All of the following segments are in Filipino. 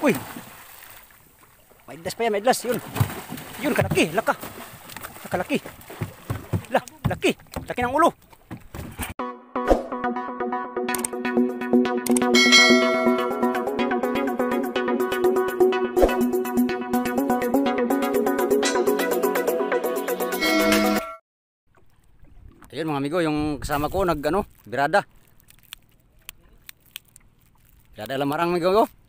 Uy! May das pa yan, may das. Yun. Yun, kalaki. Laka. Kalaki. La, laki. Laki ng ulo. Ayun mga amigo, yung kasama ko nag ano, birada. Birada lamarang amigo ko.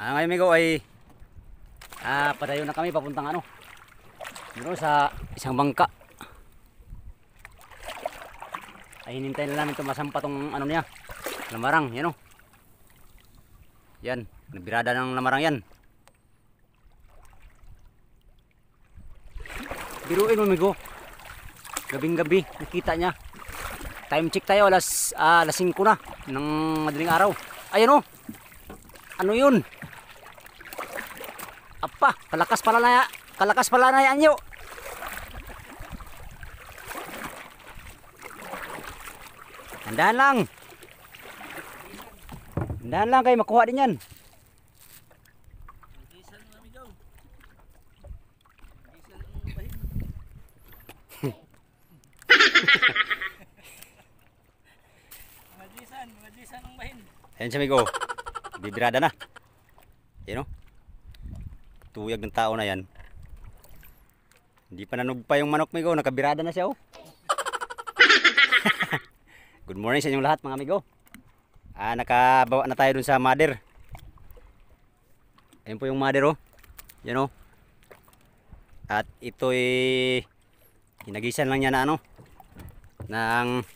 Ah, ngayon amigo ay ah, padayo na kami papuntang ano. Dito sa isang bangka. Ay hinintay na namin tumasampa tong ano niya. Lamarang, yan o. Yan, nabirada ng lamarang yan. Biruin mo amigo. Gabing gabi, nakita niya. Time check tayo, alas, ah, alas 5 na ng madaling araw. Ayan o. Ano yun? Apa, kalakas pala na, kalakas pala na yan yo. Tandaan lang. Tandaan lang kayo makuha din yan. Ayan siya amigo. Bibirada na. Yan o. Tuyag ng tao na yan. Hindi pa nanog pa yung manok amigo. Nakabirada na siya oh. Good morning sa inyong lahat mga amigo. Ah, nakabawa na tayo dun sa mother. Ayan po yung mother oh. Yan oh. At ito'y hinagisan lang niya na ano. Ng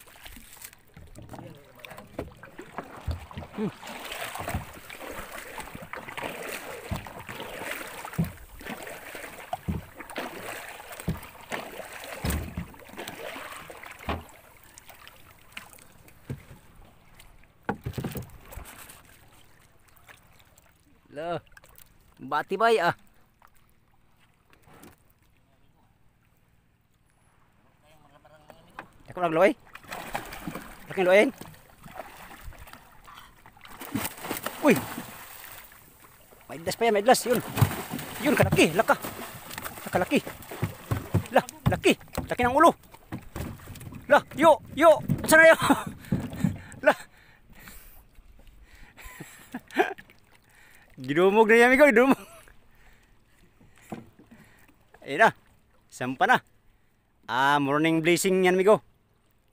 Lah. Bati bay ah. Ako lang loy. Laking loy. Uy. May das pa yan, may das. Yun. Yun, kalaki. Laka. Kalaki. La, laki. Laki ng ulo. La, yo, yo. Saan na yo? La. Gidumog na yan, amigo. Gidumog. Sampa na. Ah, morning blessing yan, amigo.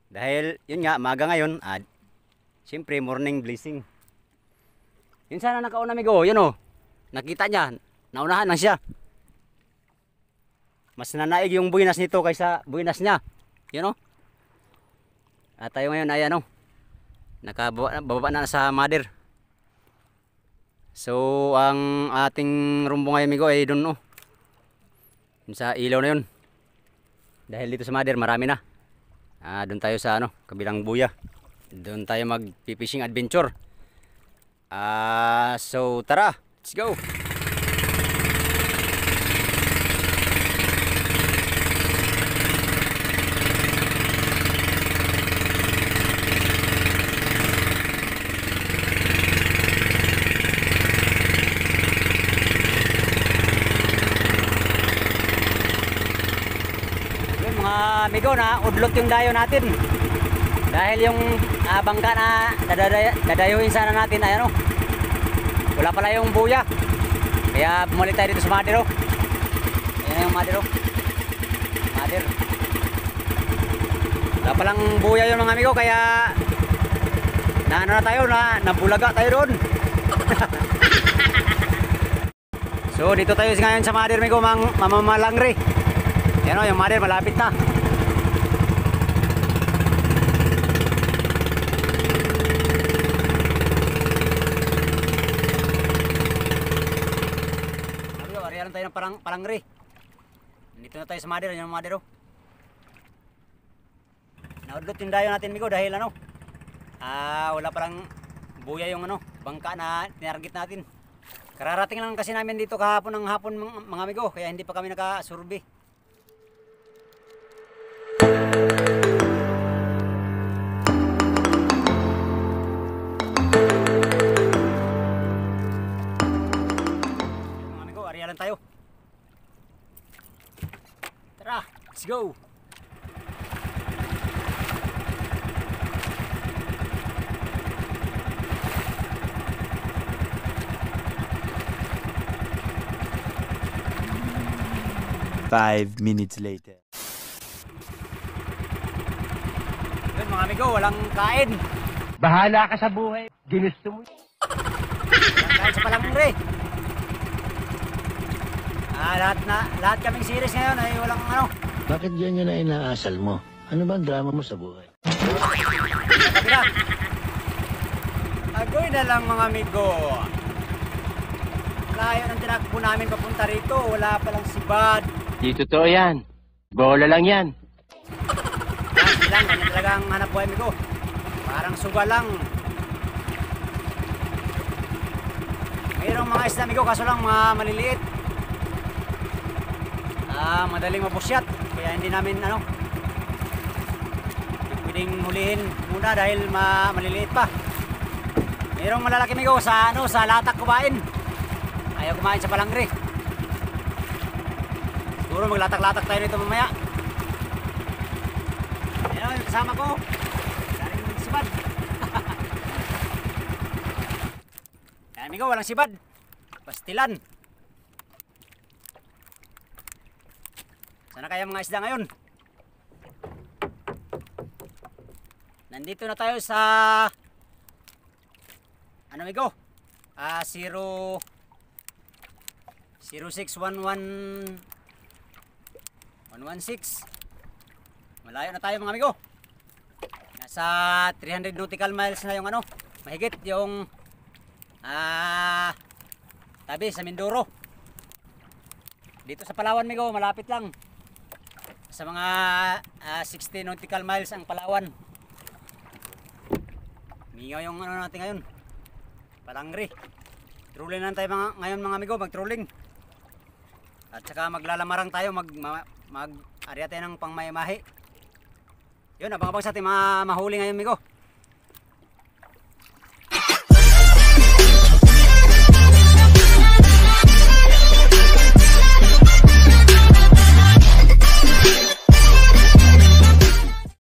Dahil, yun nga, maga ngayon. Ah, Siyempre, morning blessing. Yun sana nakauna, amigo. Yun o. Nakita niya. Naunahan na siya. Mas nanaig yung buinas nito kaysa buinas niya. Yun o. At tayo ngayon ay ano. Nakababa na sa mother. So, ang ating rumbo ngayon, amigo, ay doon, no. Yun Sa ilaw na yun. Dahil dito sa mother, marami na. Ah, doon tayo sa, ano, kabilang buya. Doon tayo mag-fishing adventure. Ah, so, tara. Let's go. Yun mga amigo na udlot yung dayo natin. Dahil yung ah, bangka na dadaya, dadayuhin sana natin ay ano. Wala pala yung buya. Kaya bumalik tayo dito sa Madero. Ayan na yung Madero. Mader. Wala palang buya yung mga amigo kaya na ano na tayo na nabulaga tayo doon. so dito tayo ngayon sa Mader amigo mang mamamalangre. Yan o, yung mother malapit na. Ariyan tayo ng parang, parangre. Nandito na tayo sa mother, yan ang mother o. Naudlot yung dayo natin, migo, dahil ano, ah, wala parang buya yung ano, bangka na tinarget natin. Kararating lang kasi namin dito kahapon ng hapon mga, amigo, kaya hindi pa kami nakasurvey. Labanan tayo. Tara, let's go! Five minutes later. Yun mga amigo, walang kain. Bahala ka sa buhay. Ginusto mo. walang kain sa palambre. Ah, lahat na, lahat kaming series ngayon ay walang ano, Bakit ganyan na inaasal mo? Ano ba ang drama mo sa buhay? kabila. Agoy na lang mga amigo. Layo ng tinakbo namin papunta rito, wala palang sibad. Di totoo yan. Bola lang yan. Yan lang, ganyan talaga ang hanap buhay amigo. Parang suga lang. Mayroong mga isda amigo, kaso lang mga maliliit. Ah, madaling mapusyat. Kaya hindi namin ano, pwedeng hulihin muna dahil ma maliliit pa. Mayroong malalaki amigo sa ano, sa latak kumain. Ayaw kumain sa palangre. Siguro maglatak-latak tayo nito mamaya. Ayan, yung kasama ko. Galing sibad. Ayan, amigo, walang sibad. Pastilan. Sana kaya mga isda ngayon? Nandito na tayo sa ano amigo? Ah, 0 0611 116 Malayo na tayo mga amigo. Nasa 300 nautical miles na yung ano, mahigit yung ah tabi sa Mindoro. Dito sa Palawan amigo, malapit lang. Sa mga ah, 60 nautical miles ang Palawan. Mingaw yung ano natin ngayon. Palangri. Trolling lang tayo mga, ngayon mga amigo, mag-trolling. At saka maglalamarang tayo, mag, ma- mag, arya tayo ng pangmayamahi. Yun, abang-abang sa ating mga mahuli ngayon, amigo.